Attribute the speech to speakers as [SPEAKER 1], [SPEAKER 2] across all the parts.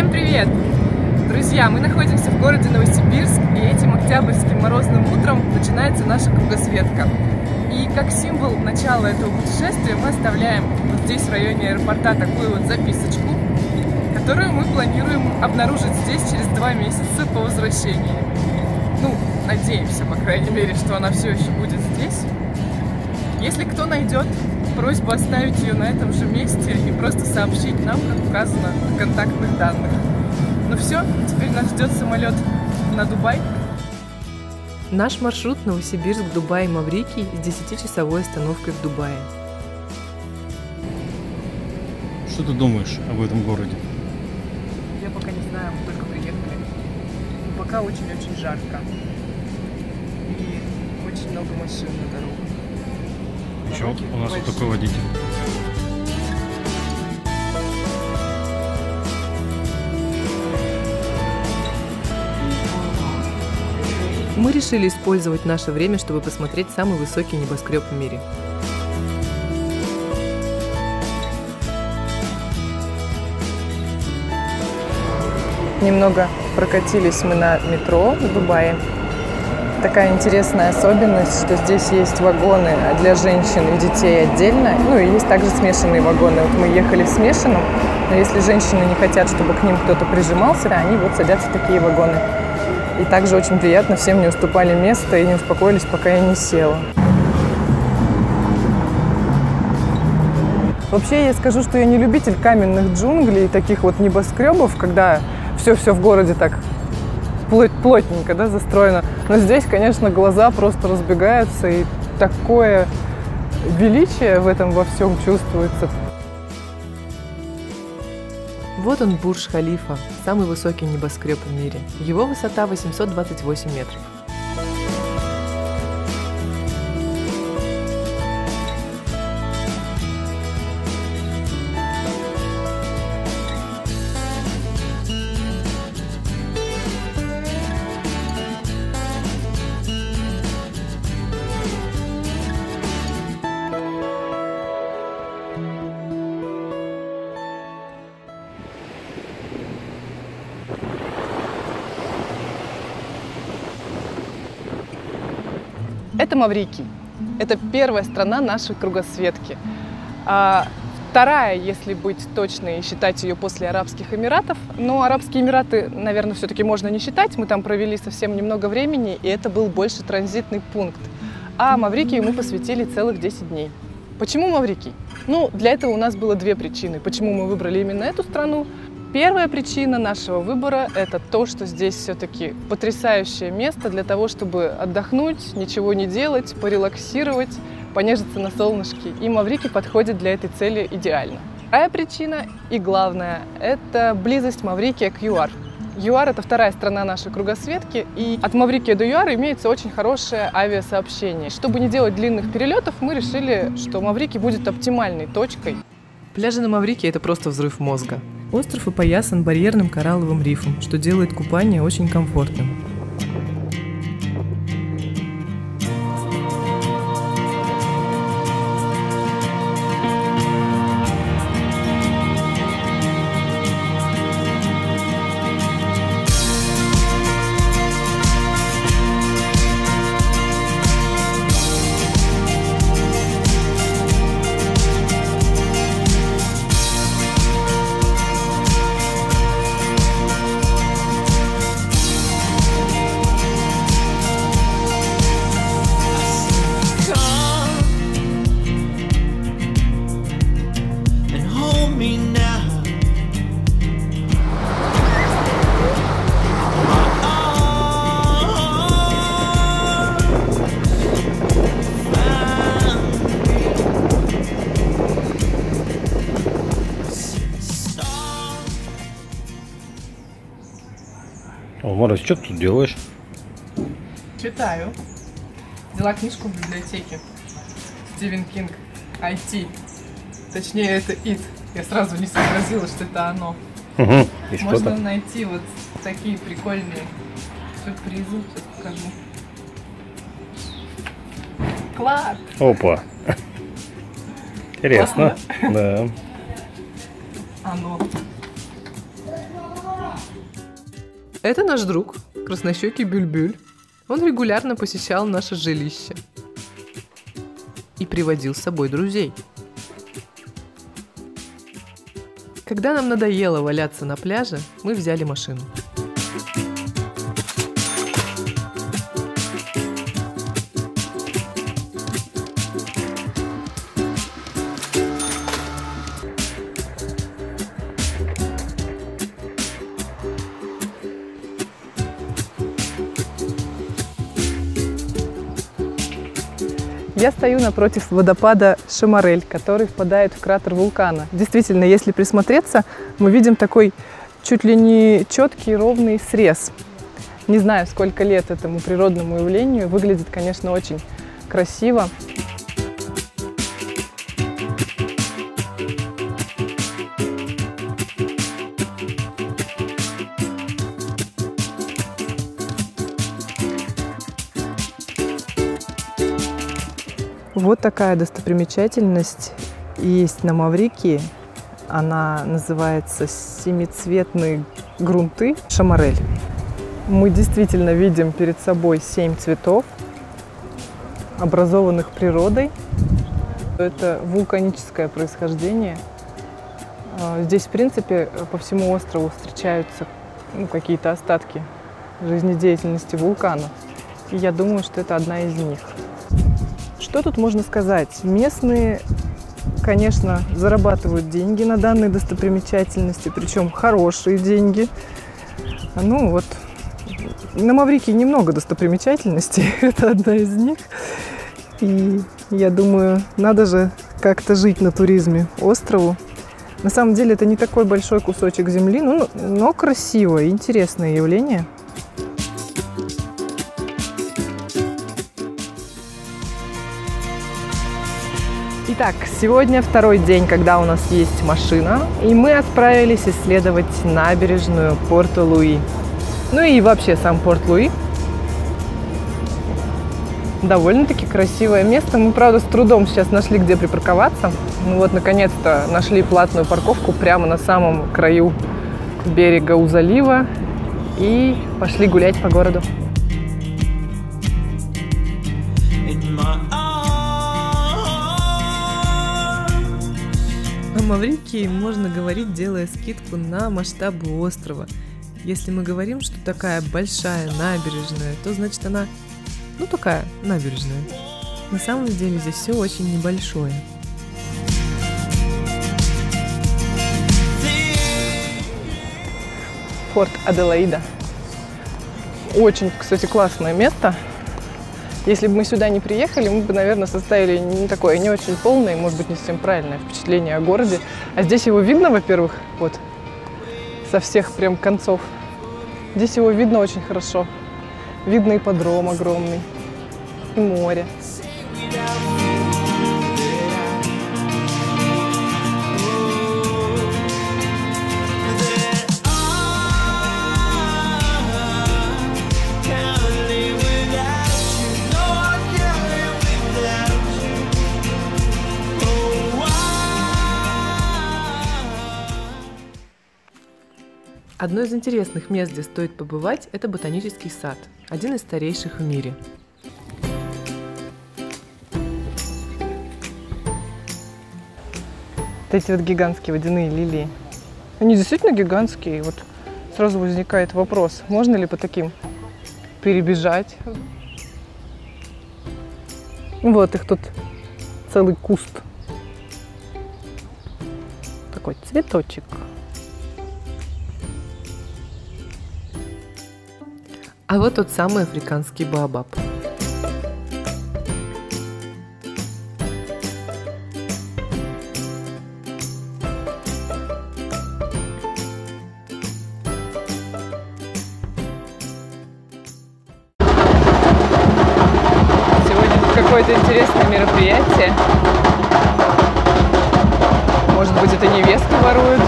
[SPEAKER 1] Всем привет! Друзья, мы находимся в городе Новосибирск, и этим октябрьским морозным утром начинается наша кругосветка. И как символ начала этого путешествия мы оставляем вот здесь, в районе аэропорта, такую вот записочку, которую мы планируем обнаружить здесь через два месяца по возвращении. Ну, надеемся, по крайней мере, что она все еще будет здесь. Если кто найдет, просьба оставить ее на этом же месте и просто сообщить нам, как указано на контактных данных. Ну все, теперь нас ждет самолет на Дубай.
[SPEAKER 2] Наш маршрут Новосибирск, Дубай, Маврикий с 10-часовой остановкой в Дубае.
[SPEAKER 3] Что ты думаешь об этом городе?
[SPEAKER 1] Я пока не знаю, мы только приехали. Но пока очень-очень жарко. И очень много машин на дорогах.
[SPEAKER 3] Еще у нас вот такой водитель.
[SPEAKER 2] Мы решили использовать наше время, чтобы посмотреть самый высокий небоскреб в мире.
[SPEAKER 1] Немного прокатились мы на метро в Дубае. Такая интересная особенность, что здесь есть вагоны для женщин и детей отдельно. Ну и есть также смешанные вагоны. Вот мы ехали в смешанном, но если женщины не хотят, чтобы к ним кто-то прижимался, они вот садятся в такие вагоны. И также очень приятно, всем мне уступали место и не успокоились, пока я не села. Вообще я скажу, что я не любитель каменных джунглей, таких вот небоскребов, когда все-все в городе так плот- плотненько да, застроено. Но здесь, конечно, глаза просто разбегаются, и такое величие в этом во всем чувствуется.
[SPEAKER 2] Вот он Бурж-Халифа, самый высокий небоскреб в мире. Его высота 828 метров.
[SPEAKER 1] Это Маврикий. Это первая страна нашей кругосветки. А вторая, если быть точной, считать ее после Арабских Эмиратов. Но Арабские Эмираты, наверное, все-таки можно не считать. Мы там провели совсем немного времени, и это был больше транзитный пункт. А Маврикию мы посвятили целых 10 дней. Почему Маврикий? Ну, для этого у нас было две причины. Почему мы выбрали именно эту страну? Первая причина нашего выбора – это то, что здесь все-таки потрясающее место для того, чтобы отдохнуть, ничего не делать, порелаксировать, понежиться на солнышке. И Маврикий подходит для этой цели идеально. Вторая причина и главная – это близость Маврикия к ЮАР. ЮАР – это вторая страна нашей кругосветки, и от Маврикия до ЮАР имеется очень хорошее авиасообщение. Чтобы не делать длинных перелетов, мы решили, что Маврикий будет оптимальной точкой.
[SPEAKER 2] Пляжи на Маврике – это просто взрыв мозга. Остров опоясан барьерным коралловым рифом, что делает купание очень комфортным.
[SPEAKER 3] Что ты тут делаешь?
[SPEAKER 1] Читаю. Взяла книжку в библиотеке. Стивен Кинг. IT. Точнее, это IT. Я сразу не сообразила, что это оно.
[SPEAKER 3] Угу. И что
[SPEAKER 1] Можно
[SPEAKER 3] там?
[SPEAKER 1] найти вот такие прикольные сюрпризы. Сейчас покажу. Класс!
[SPEAKER 3] Опа. Интересно. Да.
[SPEAKER 1] Оно.
[SPEAKER 2] Это наш друг, краснощекий Бюльбюль. Он регулярно посещал наше жилище и приводил с собой друзей. Когда нам надоело валяться на пляже, мы взяли машину.
[SPEAKER 1] Я стою напротив водопада Шамарель, который впадает в кратер вулкана. Действительно, если присмотреться, мы видим такой чуть ли не четкий ровный срез. Не знаю, сколько лет этому природному явлению. Выглядит, конечно, очень красиво. Вот такая достопримечательность есть на Маврикии. Она называется «Семицветные грунты Шамарель». Мы действительно видим перед собой семь цветов, образованных природой. Это вулканическое происхождение. А, Здесь, в принципе, по всему острову встречаются ну, какие-то остатки жизнедеятельности вулкана. И я думаю, что это одна из них. Что тут можно сказать? Местные, конечно, зарабатывают деньги на данной достопримечательности, причем хорошие деньги. Ну вот, на Маврикии немного достопримечательностей, это одна из них. И я думаю, надо же как-то жить на туризме острову. На самом деле это не такой большой кусочек земли, ну, но красивое, интересное явление. Итак, сегодня второй день, когда у нас есть машина, и мы отправились исследовать набережную Порто-Луи. Ну и вообще сам Порт-Луи. Довольно-таки красивое место. Мы, правда, с трудом сейчас нашли, где припарковаться. Ну вот, наконец-то нашли платную парковку прямо на самом краю берега у залива и пошли гулять по городу.
[SPEAKER 4] in my
[SPEAKER 2] Маврикии можно говорить, делая скидку на масштабы острова. Если мы говорим, что такая большая набережная, то значит она, ну такая набережная. На самом деле здесь все очень небольшое.
[SPEAKER 1] Форт Аделаида. Очень, кстати, классное место. Если бы мы сюда не приехали, мы бы, наверное, составили не такое, не очень полное, может быть, не совсем правильное впечатление о городе. А здесь его видно, во-первых, вот, со всех прям концов. Здесь его видно очень хорошо. Видно ипподром огромный, и море.
[SPEAKER 2] Одно из интересных мест, где стоит побывать, это ботанический сад, один из старейших в мире.
[SPEAKER 1] Вот эти вот гигантские водяные лилии. Они действительно гигантские. Вот сразу возникает вопрос, можно ли по таким перебежать? Вот их тут целый куст. Такой цветочек.
[SPEAKER 2] А вот тот самый африканский баобаб.
[SPEAKER 1] Какое-то интересное мероприятие. Может быть, это невесту воруют?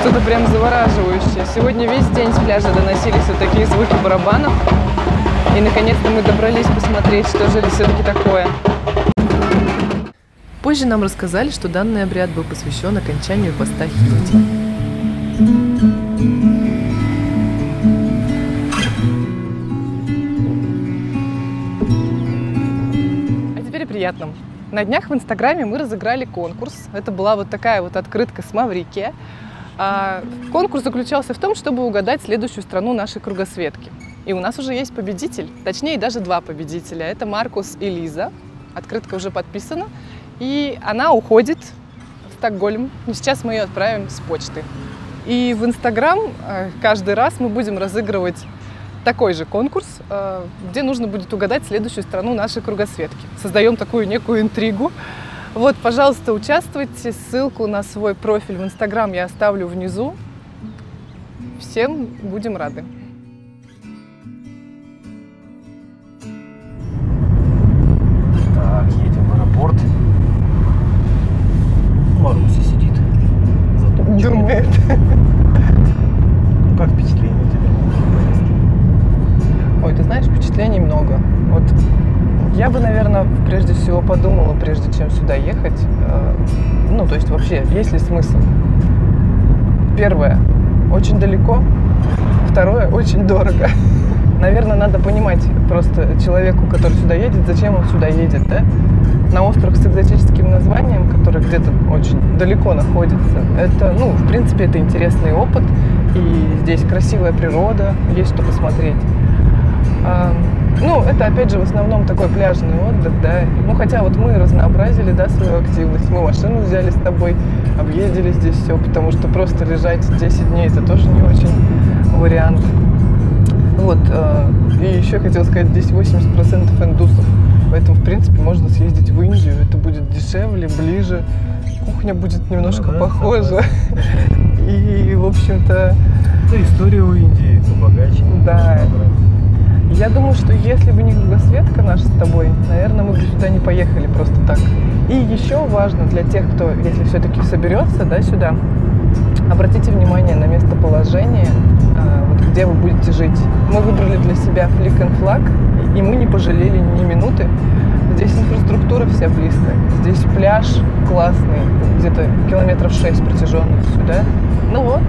[SPEAKER 1] что-то прям завораживающее. Сегодня весь день с пляжа доносились вот такие звуки барабанов. И наконец-то мы добрались посмотреть, что же это все-таки такое.
[SPEAKER 2] Позже нам рассказали, что данный обряд был посвящен окончанию поста Хилди.
[SPEAKER 1] А теперь о приятном. На днях в Инстаграме мы разыграли конкурс. Это была вот такая вот открытка с Маврики. А, конкурс заключался в том, чтобы угадать следующую страну нашей кругосветки. И у нас уже есть победитель, точнее даже два победителя. Это Маркус и Лиза. Открытка уже подписана. И она уходит в Стокгольм. Сейчас мы ее отправим с почты. И в Инстаграм э, каждый раз мы будем разыгрывать такой же конкурс, э, где нужно будет угадать следующую страну нашей кругосветки. Создаем такую некую интригу. Вот, пожалуйста, участвуйте. Ссылку на свой профиль в Инстаграм я оставлю внизу. Всем будем рады. Есть ли смысл? Первое, очень далеко. Второе, очень дорого. Наверное, надо понимать просто человеку, который сюда едет, зачем он сюда едет, да? На остров с экзотическим названием, который где-то очень далеко находится, это, ну, в принципе, это интересный опыт, и здесь красивая природа, есть что посмотреть. Ну, это опять же в основном такой пляжный отдых, да. Ну, хотя вот мы разнообразили, да, свою активность. Мы машину взяли с тобой, объездили здесь все, потому что просто лежать 10 дней это тоже не очень вариант. Вот, э, и еще хотел сказать, здесь 80% индусов. Поэтому, в принципе, можно съездить в Индию. Это будет дешевле, ближе. Кухня будет немножко
[SPEAKER 3] да,
[SPEAKER 1] похожа. И, в общем-то,
[SPEAKER 3] Да, история у Индии побогаче.
[SPEAKER 1] Да. Я думаю, что если бы не кругосветка наша с тобой, наверное, мы бы сюда не поехали просто так. И еще важно для тех, кто, если все-таки соберется да, сюда, обратите внимание на местоположение, а, вот где вы будете жить. Мы выбрали для себя флик and флаг, и мы не пожалели ни минуты. Здесь инфраструктура вся близкая. Здесь пляж классный, где-то километров 6 протяженность сюда. Ну вот,